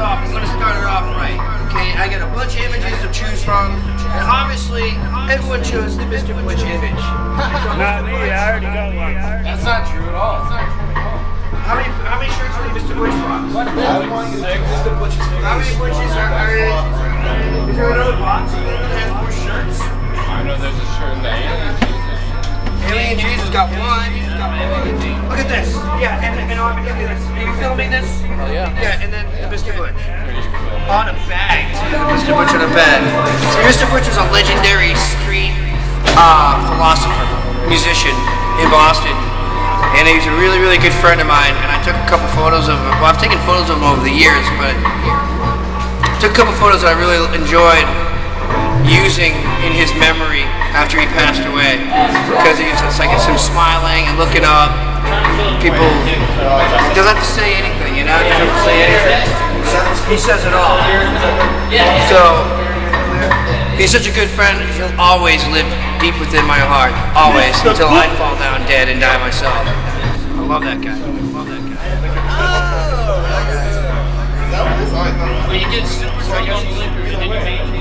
off, I'm gonna start it off right. Okay, I got a bunch of images to choose from, and obviously, everyone chose the Mr. Butch image. not me, I already got one. That's not true at all. How many, how many shirts did Mr. Butch box? One, six. Mr. Butch's How many Butches are Alien Jesus got one. Look at this. Yeah, and, and on, look at this. Are you filming this? Oh yeah. Yeah, and then Mr. Butch. On a bag. Mr. Butch on a bag. So Mr. Butch was a legendary street uh, philosopher, musician in Boston. And he's a really, really good friend of mine. And I took a couple photos of him. Well, I've taken photos of him over the years, but took a couple photos that I really enjoyed using in his memory after he passed away. Because he's it's like it's him smiling and looking up. People, he doesn't have to say anything, you know? He doesn't have to say anything. He says it all. So, he's such a good friend. He'll always live deep within my heart. Always. Until I fall down dead and die myself. I love that guy. I love that guy. Oh, when you get super drunk on the liquor, then you